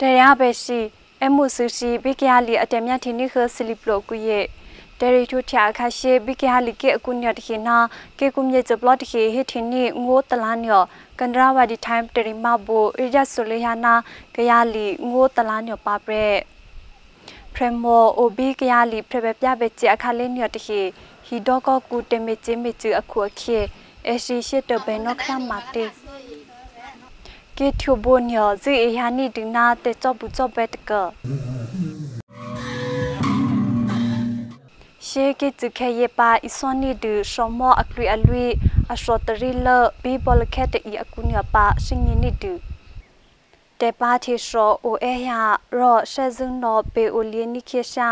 တရားပဲရှိအမှုစုရှိဘိကယာလီအတမြတ်ထင်းခစလီပလိုကူရဲ့တဲရီထူချာခါရှေဘိကယာလီကေအကုညတ်ခေနာကေကုမြေဇပလတ်ခေဟေထင်းနီငိုတလာညောကန်ဒရာဝဒီတိုင်းတရီမဘူရိယဆိုလေယာနာကယာလီငိုတလာညောပါပရက်ဖရမောအိုဘီကယာလီဖရဘပြပဲချီအခါလေးညောတခေဟီဒေါကကူတမေချေမေချအခုခေအရှိရှိတဘဲနောခရမတေ ကေထူဘိုညောဇီအယာနီဒနာတေချဘူချဘက်ကောရှေကေချခေယပါအစွန်နီဒရှမောအကရီအလွီအရှောတရီလဘီဘောလခက်တီအကုညပါစင်နီနီဒတေပါတီရှောအိုအေယာရောရှေဇွန်းနောပေအိုလီနီခေရှာ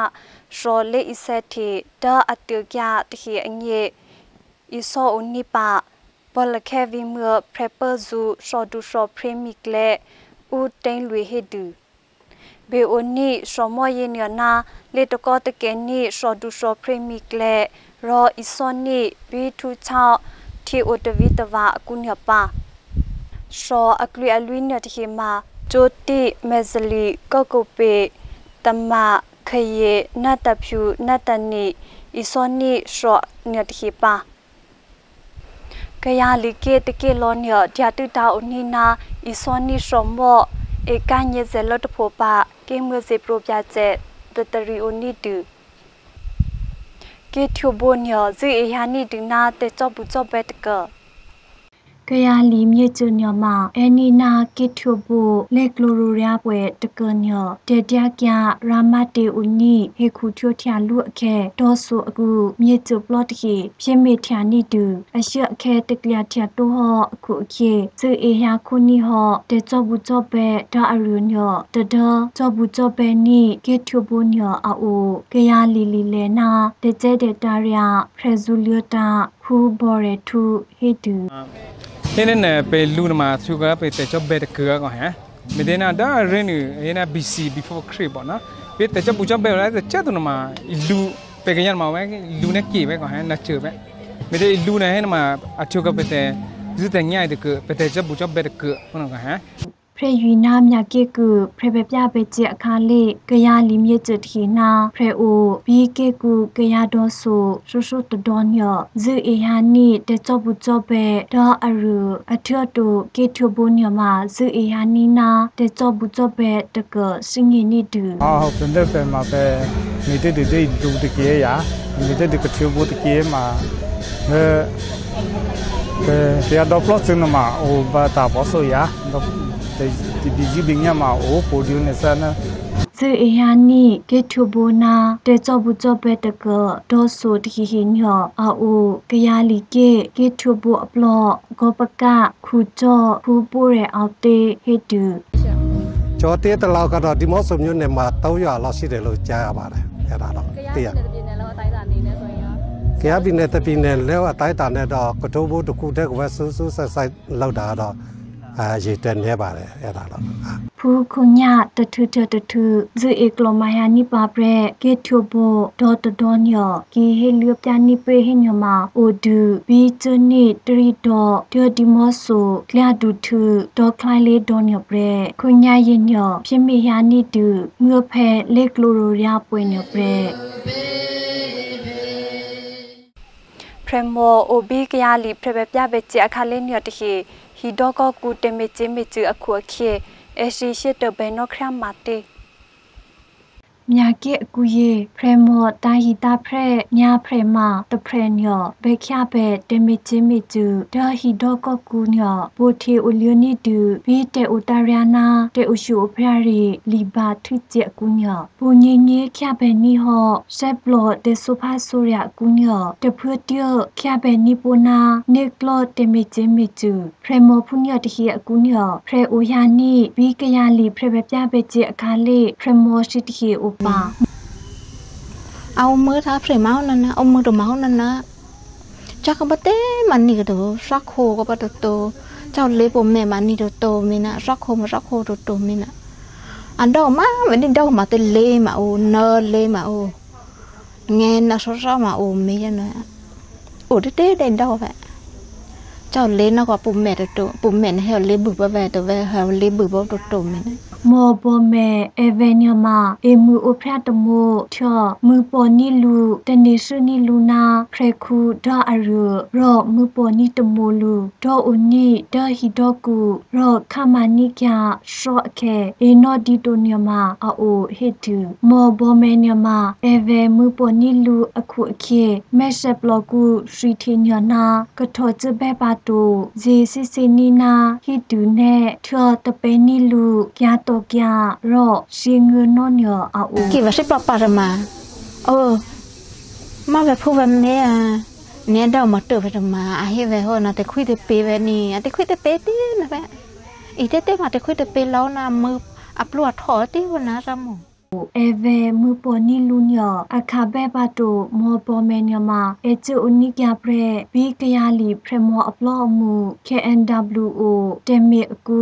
ရှောလေအီဆက်တီဒါအတူကျတခီအငေအီဆိုအိုနီပါ ဘောလခဲဗီမပရပဇူရှောဒူရှောပရမီကလေဦးတိန်လွေဟေဒူဘေအိုနီရှောမောယေနီနာလေတကောတကဲနီရှောဒူရှောပရမီကလေရောအီဆိုနီဘီထူချောတီအိုတဗီတဝါအကုညပါရှောအကလီအလွီနတခေမာဂျိုတီမက်ဇလီကောကိုပေတမခယေနတ်တဖြူနတ်တနီအီဆိုနီရှောနတခေပါ ကရလီကေတကေလောညဓာတုတာအနိနာအီစောနီရှမောဧကညေဇလတ်ဖိုပါကေမွေစေပရိုပြချက်တတရီအိုနီတူကေထူဘိုညဇီအယာနီဒနာတေချပူချဘတ်ကာ ကရလီမြေချညမအနီနာကိထုဘူလက်ကလိုရိုရပွဲတကညတေတျာကျရာမတေဥနီဟေခုချိုထျာလူအခဲဒေါ်ဆူအခုမြေချပလော့တခေဖြစ်မေထျာနီတူအရှက်အခဲတကလျာထျာတိုဟောအခုအခေစေအေဟာခုနီဟောတေချဘူချပဲဒါအရူညတဒချဘူချပဲနီကိထုဘူညအိုကရလီလီလေနာတေကျဲတေတာရဖရဇူလီယတာခူဘော်ရထူဟေတူ hene na pe lu na ma thu ga pe te chop be de ka ko ha me de na da rin ni hena bc before crib ပေါ့နော် pe te chop bu chop be la te chat tu na ma lu pe ga yan ma we lu ne ki be ko ha na chu be me de lu na hena ma a thu ga pe te zu te nya de ka pe te chop bu chop be de ka ဟုတ်နော်ဟာ ဖရယူနာမြကေကုဖရပပြပဲကျအခါလေကရလီမြေချတီနာဖရအိုဘီကေကုကရဒေါ်ဆူဆူဆူတဒေါ်ညဇီအေဟာနီတေချဘူချပဲဒေါ်အရူအထတ်တူကေထဘုညမဇီအေဟာနီနာတေချဘူချပဲတကစငီနီဒူဟောဟုတ်တယ်ပဲမှာပဲနေတဲ့တဲ့ဒူတကေရနေတဲ့တဲ့ကထဘုတကေမှာအဲအဲတရားတော့ plus နမှာဟိုဘာတာပေါ်ဆိုရဒီဒီကြီး ဘင်းရမှာအိုပိုဒီနေစနာစေအယာနီကေထူဘောနာတေချဘူချဘက်တကဒေါ်ဆိုတခိဟိညောအိုကယာလီကေကေထူဘောအပလောဂောပကခူချောဖူပိုရဲအောက်တေဟေတူကျော်တေးတလောက်ကတော့ဒီမော့ဆိုမျိုးနဲ့မှာ300လောက်ရှိတယ်လို့ကြားရပါတယ်အဲ့ဒါတော့သိရပြည်နယ်လောက်အတိုင်းအတာနေနေဆိုရင်ရောကရပြည်နယ်တပြည်နယ်လောက်အတိုင်းအတာနဲ့တော့ကတိုးဘိုးတစ်ခုတည်းကဝက်ဆူဆူဆက်ဆိုင်လောက်တာတော့ အာရေတက်နေပါတယ်အဲ့ဒါတော့ဖူခုညတထုတတထုဇေအကလမယာနိပါပရက်ကေထုဘောဒေါ်တဒေါ်ညောကီဟေလျပြနိပေဟညမအိုဒူဘီချနိတရီဒေါ်ဒေါ်ဒီမော့ဆိုကလဒူထုဒေါ်ခလိုင်လေးဒေါ်ညောပရက်ခုညယညောဖြစ်မေယာနိတူငွဖဲလက်ကလိုရိုရပွင့်ညောပရက်ဖရမောအိုဘီကယာလီဖရပပြပဲချအခါလေးညောတခေ ဟီဒေါကကူတမေချေမေချအခုခေအရှိရှိတဘဲနောခရ မြာကေအကူရေဖရမောတာဟီတာဖရညာဖရမတဖရညောဘေခရဘဲတမီချီမီတူဒါဟီဒေါကကူညောပိုထေအိုလျိုနီတူဘီတေအိုတာရနာတေအိုရှူဖရရီလီဘာထွိကျက်ကူညောပူညင်းငယ်ခရဘဲနီဟောဆက်ဘလော့တေဆူဖာဆူရကူညောတဖွတီယခရဘဲနီပိုနာနေကလော့တမီချီမီတူဖရမောဖုညောတဟီအကူညောဖရအိုယာနီဘီကရလီဖရဘပြဘဲကျက်အခါလေးဖရမောရှိတဟီအိုပါเอามือท้าเฟรมเอานั่นนะเอามือตัวเมานั่นนะจักก็บเต้มันนี่ก็ตัวรักโคก็บตัวโตเจ้าเล็บผมแม่มันนี่ตัวโตมีนะรักโคมารักโคตัวโตมีนะอันเดอกมามันนี่ดอกมาเตเล่มาโอเนเล่มาโอเงินนะสระมาโอมีนะโอ้เต้เต้ดอกแบบ เจ้าเล่นก็ปุ่มแม่ตัวปุ่มแม่เฮาเล่บึบแว่ตัวแว่เฮาเล่บึบตัวตัวแม่ မော်ဘောမဲအဗညမအေမူအဖရတမို့ချောမူပေါ်နီလူတနေဆုနီလူနာဖရခုဒါအရရောမူပေါ်နီတမိုလူဒေါ်ဦးနီဒါဟီဒေါကူရောခမနီကျရှော့ခဲအေနောဒီတိုညမအိုဟစ်တူမော်ဘောမဲညမအဗမူပေါ်နီလူအခုအခေမက်ဆက်ဘလော့ကူရှိတီညနာကထောချဘဲပါ တုဇေစစ်စစ်နိနာဟိတုနေထောတပေနိလူကျာတောကျာရောရှင်ငွနောညောအူကိဝရှိပပရမအောမဘဖုဝမေအနေတော့မတုပရမအဟိဝဟောနာတခွိတပေဝနိအတခွိတပေတိနဖဲဣတတေမတခွိတပေလောနာမအပလောထောတိဝနာရမော วนี่อ่ะแต่คุยแต่เปตีนะแม่อีเตเตมาแต่คุยแต่เปแล้วนะมืออัปลวดถอตีวันนะจำ เอเวมือปอนี่ลุญยอาคาเบปาโตมอปอเมญมาเอจูอุนิกยาเพรบีกยาลีเพรมออัปลอมู KNWO เตเมอกู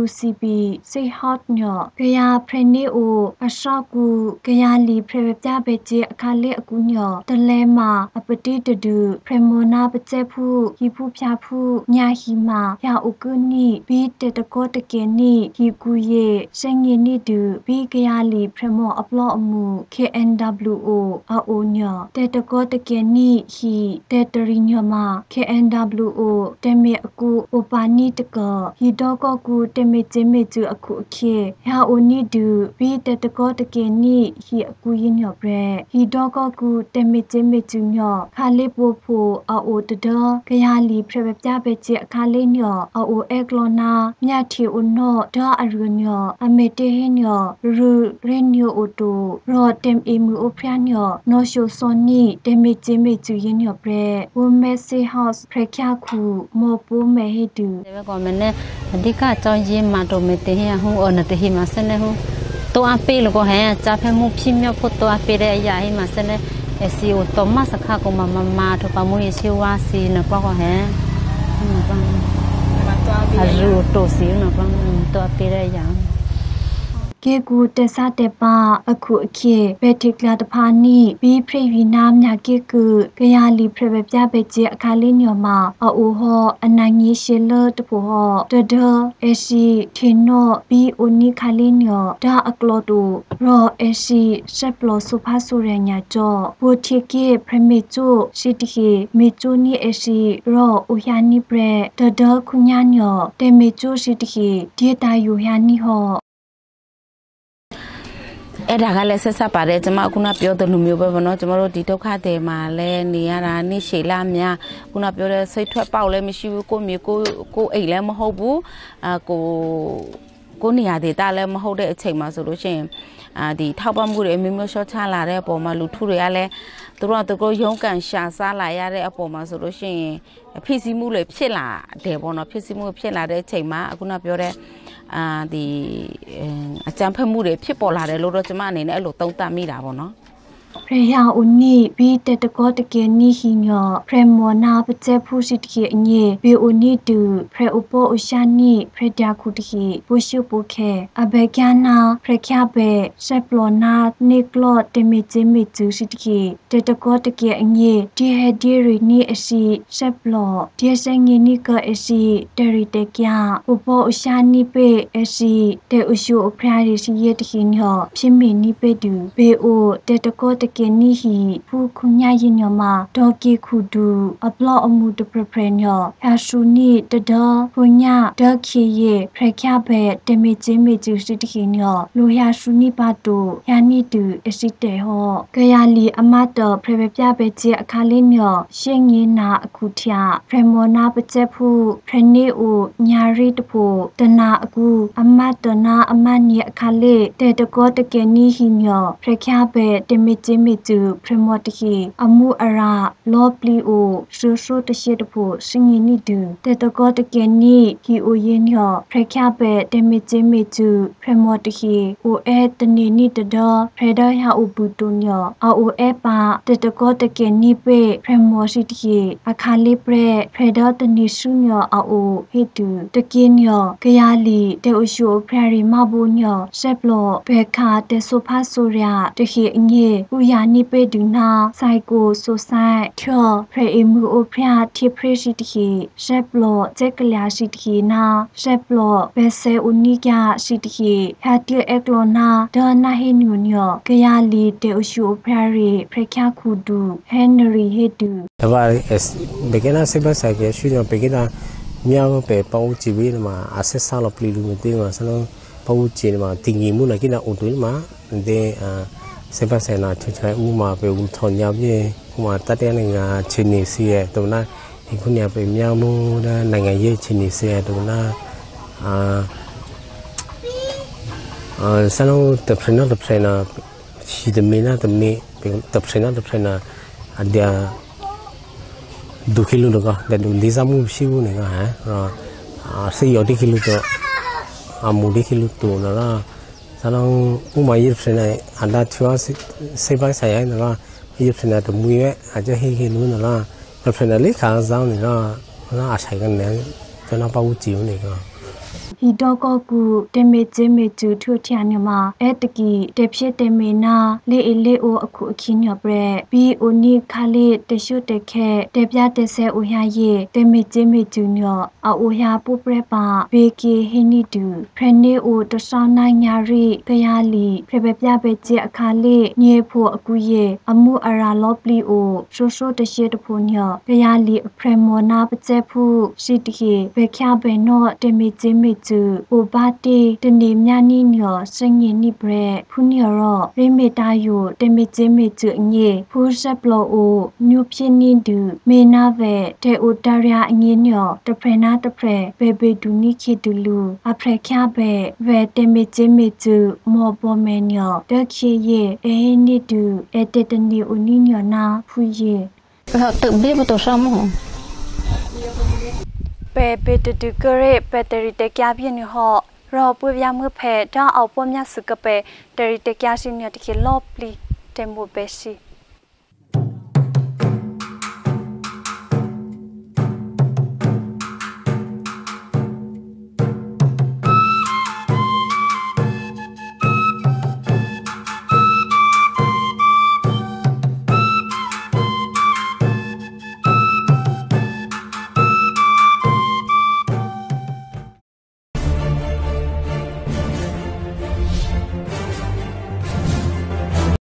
WCP စိဟော့ညကရဖရနေအိုအရှော့ကူကရလီဖရပြပဲကျအခါလေအကူညတလဲမာအပတိတဒူဖရမနာပကျက်ဖူဟီဖူဖျာဖူညာဟီမာယာဥကုနီဘီတတကောတကေနီဟီကူယေစငီနီဒူဘီကရလီ ဖရမောအပလော့အမှု KNWO အိုညတေတကောတကေနီဟီတေတရီညမ KNWO တေမေအကူအိုပါနီတကဟီဒေါကောကူတေမေချေမေချူအခုအခေဟာအိုနီဒူဘီတေတကောတကေနီဟီအကူယင်းညပရဟီဒေါကောကူတေမေချေမေချူညခါလေးပိုဖိုအိုတဒကရလီဖရပပြပဲချေအခါလေးညအိုအဲကလောနာမြတ်ထီဦးနောဒါအရညအမေတေဟညရူရညအိုတိုရော့ต็มအီမူအိုဖျာညနောရှိုစောနီတေမေချေမေချူယင်းညပရဝမဲဆေဟော့စ်ဖရခ ्या ခုမောပိုမဲဟေတူ Debe komen ne dika cho yin ma do me te ya hu on te hi ma se ne hu to a pe lo ko ha cha phe mu phi myo pho to a pe de ya hi ma se ne e si o to ma sa kha ko ma ma ma to pa mu ye si wa si na kwa ko ha na kwa a ru to si na kwa to a pe de ya ကေကူတဆတဲ့ပါအခုအခေဘက်ထိကလာတဖာနီဘီဖရိဝီနာမြကေကူကရလီဖရဘပြပဲကျအခါလေးညော်မအိုဟောအနိုင်ကြီးရှေလတဖို့ဟောတဒအစီထင်နောဘီအိုနီခါလေးညော်ဒါအကလောတူရောအစီဆက်ပလောစုဖာဆူရညာကြောဘူတီကေဖရမေကျိုရှိတခေမေကျိုနီအစီရောအိုယာနီပရတဒခုညာညော်တေမေကျိုရှိတခေဒီတာယူယာနီဟော အဲ့ဒါကလည်းဆက်ဆက်ပါတယ်ကျွန်မခုနပြောတဲ့လူမျိုးပဲဗောနော်ကျွန်တော်တို့ဒီဒုက္ခတွေမှာလည်းနေရတာနေ့ရှည်လာများခုနပြောတဲ့စိတ်ထွက်ပေါက်လည်းမရှိဘူးကိုမျိုးကိုကိုအိတ်လည်းမဟုတ်ဘူးအာကိုကိုနေရာဒေတာလည်းမဟုတ်တဲ့အချိန်မှာဆိုလို့ရှိရင်အာဒီထောက်ပံ့မှုတွေအမျိုးမျိုးရှော့ချလာတဲ့အပေါ်မှာလူထုတွေကလည်းသူတို့ကသူတို့ရုန်းကန်ရှာစားလာရတဲ့အပေါ်မှာဆိုလို့ရှိရင်ဖြစ်စီမှုတွေဖြစ်လာတယ်ပေါ့နော်ဖြစ်စီမှုဖြစ်လာတဲ့အချိန်မှာအခုနပြောတဲ့ အာဒီအကြံဖက်မှုတွေဖြစ်ပေါ်လာတယ်လို့တော့ကျွန်မအနေနဲ့အဲ့လိုသုံးသပ်မိတာပေါ့နော် ဖရယာဦးနိဘီတတကောတကယ်နိဟိညောဖရမောနာပကျဖူစီတကယ်အညေဘီဦးနိတူဖရဥပောဥရှာနိဖရတယာခုတကိပုရှုပုခေအဘေကနာဖရချဘဲဆက်ပလောနာနိကလော့တမီချီမီချူစီတကိတတကောတကယ်အညေဒီဟက်ဒီရီနိအစီဆက်ပလောဒီဆိုင်ငိနိကအစီတရီတကယဥပောဥရှာနိပေအစီတေဥရှုအဖရာရီစီရတကိညောဖြစ်မီနိပေတူဘေအိုတတကောတကေနီဟီဖူခုညာရင်ညောမဒေါကေခုဒူအပလောအမှုတပရပရညောဟာရှုနီတဒေါဖူညာဒခေယေဖရခဘဲတမေချင်းမေကျူစတခေညောလိုဟာရှုနီပါတုယာနီတူအစစ်တေဟောကရလီအမတော်ဖရပပြပဲကျအခါလေးညောရှင်းငင်းနာအခုထျဖရမောနာပကျက်ဖူဖရနေအိုညာရီတဖို့တနာအခုအမတနာအမနီအခါလေးတေတကောတကေနီဟီညောဖရခဘဲတမေချจิมิจูพรมอตคีอมูอาราลอปลีโอชูชูตเชตผู้สิงินิดูแต่ตะกอตะเกนี่ฮีโอเยนยอพระคาเปเตมิจิมิจูพรมอตคีโอเอตนีนิตดอพระดาฮาอุบุตุญออาโอเอปาแต่ตะกอตะเกนี่เปพรมอสิตคีอาคาลิเปรพระดาตนิสุญออาโอเฮตุตะเกนยอกะยาลีเตอุชูพระริมาบุญอเซปโลเบคาเตสุภาสุรยาตะคีอเง อุယာနိပေဒူနာဆိုင်ကိုဆိုဆိုင်ထောဖရေအမှုအိုဖျာတိဖရရှိတခေရှက်ဘလော့ဂျက်ကလျာရှိတခေနာရှက်ဘလော့ဘယ်ဆဲဦးနီကရှိတခေဟာတီအက်ကလောနာဒေါ်နာဟေနူညောကယာလီတေအရှူဖရာရီဖရခါခုဒူဟန်နရီဟေဒူဒါပါဘေကနာစေဘဆိုင်ကရှိတော့ဘေကနာမြောက်ပဲပေါင်းကြည့်ပြီးမှာအဆက်စားလို့ပြည်လူမသိမှာစလုံးပေါင်းကြည့်မှာတင်ကြီးမှုနဲ့ကိနာအုံတွင်းမှာတဲ့အာ စေဘဆိုင်နာချချဥမာပဲဦးထောင်ညပြင်းဥမာတတဲ့နေငါချင်းနေစီရဲ့တုံနာဒီခုညပဲမြောက်မှုတဲ့နိုင်ငံရေးချင်းနေစီရဲ့တုံနာအာအာစလုံးတဖရနာတဖရနာရှိတဲ့မင်းနာတမီတဖရနာတဖရနာအဒျာဒုခိလူတော့ကဒူလေးစားမှုရှိဘူးနေကဟမ်အာစေယောတိခိလူတော့အမူဒီခိလူတော့နော် ဆလောင်းဥမာယေဖရနေအန္တာချွာစေပိုင်ဆိုင်ရိုင်းနော်ယေဖရနေတမူရဲ့အကြဟိခိလူနော်ဖရနေလေးခါဆောင်နေနော်နော်အဆိုင်ကနေကျွန်တော်ပေါ့ကြည့်နေကော ဟီတော့ကောကူတေမေချေမေကျူထုထျာညမအဲတကီတေဖြစ်တေမေနာလေအလေအိုအခုအခင်းညပရက်ဘီအိုနီခါလေတရှုတခဲတေပြတဆဲအိုဟယေတေမေချေမေကျူညောအိုဟပုပရပါဘေကီဟိနီတူဖရနေအိုတဆောင်းနိုင်ညာရီကယာလီဖရပပြပဲကျအခါလေညေဖို့အကူယေအမှုအရာလောပလီအိုရှိုရှိုတရှိတဖို့ညောကယာလီအဖရမောနာပကျက်ဖူရှိတခေဘေခ ्या ဘေနောတေမေချေမေကျူအိုဘာတေတနေမြနီညောစငင်နိဘရဖုန်ရောရိမေတာယိုတေမေချေမေကျအငေဖူဆက်ဘလောအိုညုဖြစ်နေဒူမေနာဗေတေအိုတရယာအငေညောတဖရနာတဖရဘေဘေဒူနိခေတူလူအဖရခ ्या ဘေဝေတေမေချေမေကျမောဘောမေညောတခေယေအေနိဒူအတေတနေအိုနိညောနာဖူယေ tự biết vào tổ xong hả ပေပေတတူကရဲပက်တရီတကပြင်းဟောရောပွေပြမဖဲတာအောက်ပွမြစကပေတရီတကရှိနေတခေလောပလီတေမိုပဲစီ